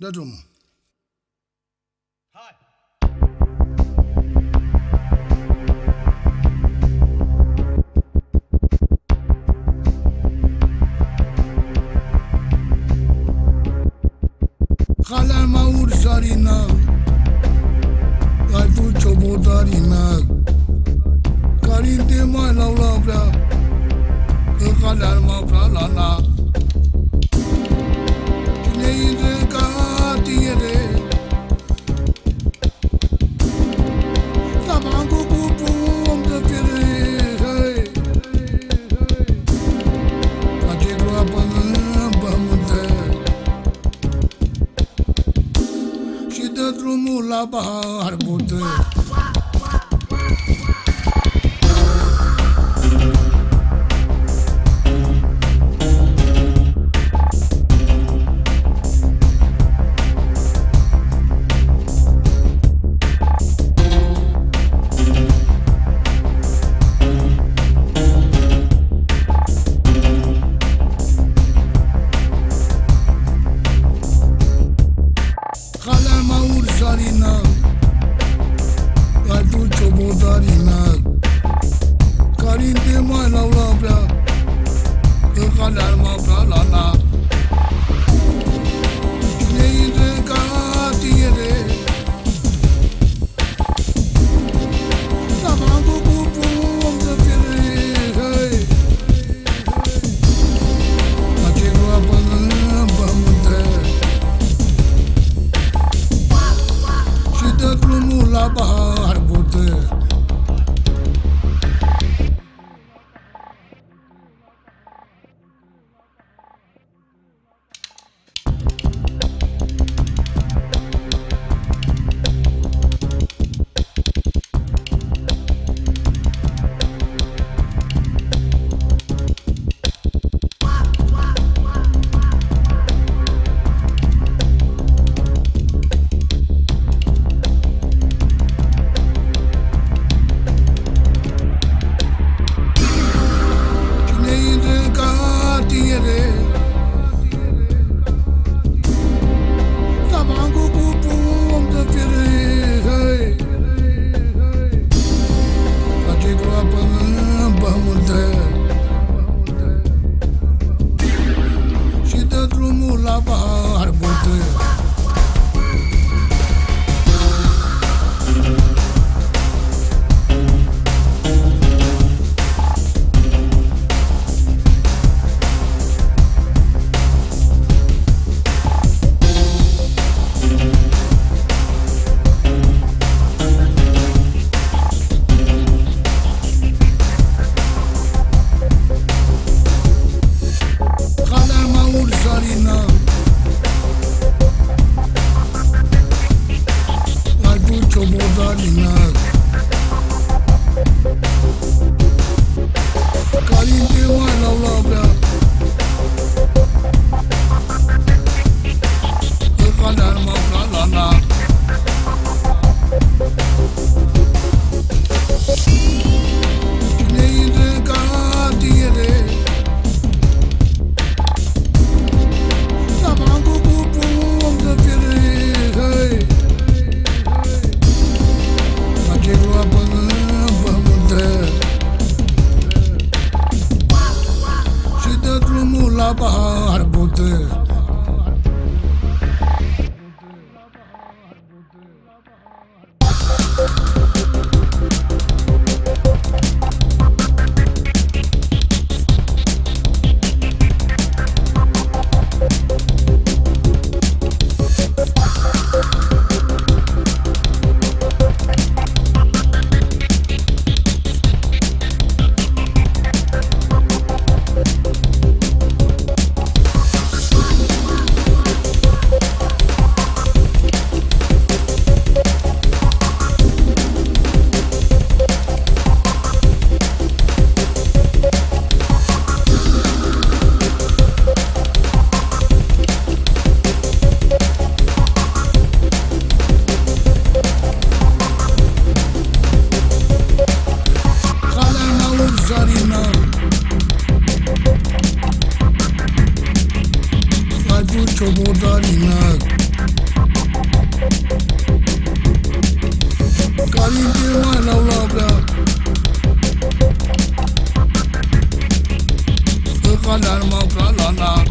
Ne durumu? Hi. Kalem avur sarina Gardu çobo darina Karin de manav lavra Kalem avra lana Güneyin de Și dă drumul la bar butăi I'm not. Allah abla. Yukadar mavla. बहा हर बुत I don't want